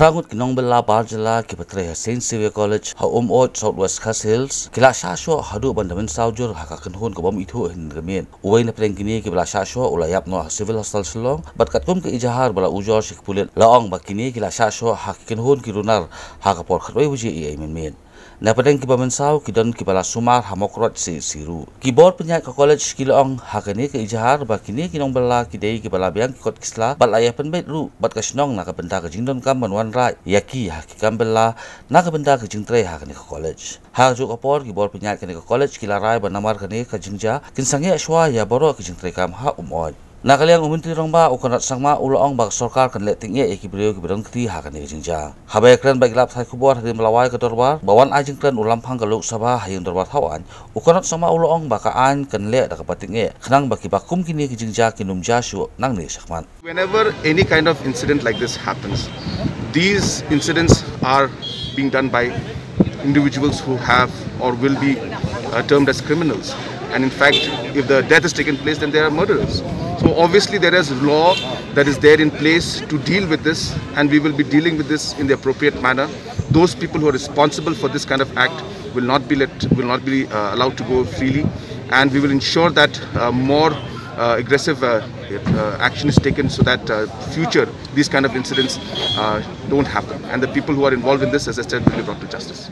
Akrangut kinong bela barjala ki patre ha Saint Xavier College ha um ot Southwest Khas Hills kila sha sho hadu bandamen saujur ha ka kan hon ko bom ithu hin gamen uwai na preng kini ki bela sha sho ulayap no civil hostel shlong bat kat kum ke ijahar bala ujor shik pulen laong bakini kila sha sho ha kin hon ki runar ha ka por khatwai buji i men men na padang ki bamen saw ki don ki bala sumar hamokrot si siru. Ki bor penya ka college ki long ha ka ni ke ijahar ba kini ki nong bala ki dei ki bala biang ki kot kisla. Bal aya pen bet ru bat ka snong na ka benda ka jingdon kam ban wan ra ya ki ha ki kam bala na ka benda ka jing tre ha ka ka college ha ju ka por ki bor penya ka ka college ki la rai ba namar ka ka jingja. Kin sange shwa ya boro ki jing tre kam ha um oi Nakaliang umunti rong ba ukonat sangma uloong bak sorkar kan leting ye eki brio ki hakan ni jingja. Habai kran bagi lap thai kubor hadim melawai ke dorbar bawan ajing kran ulam pang ke luk sabah hayung dorbar thawan ukonat sangma uloong baka an kan le dak pating ye khnang baki bakum kini ki jingja jashu nang ni sakman. Whenever any kind of incident like this happens, these incidents are being done by individuals who have or will be uh, termed as criminals. And in fact, if the death is taken place, then they are murderers. So obviously there is law that is there in place to deal with this and we will be dealing with this in the appropriate manner. Those people who are responsible for this kind of act will not be let, will not be uh, allowed to go freely and we will ensure that uh, more uh, aggressive uh, uh, action is taken so that uh, future these kind of incidents don't happen and the people who are involved in this as I said will be brought to justice.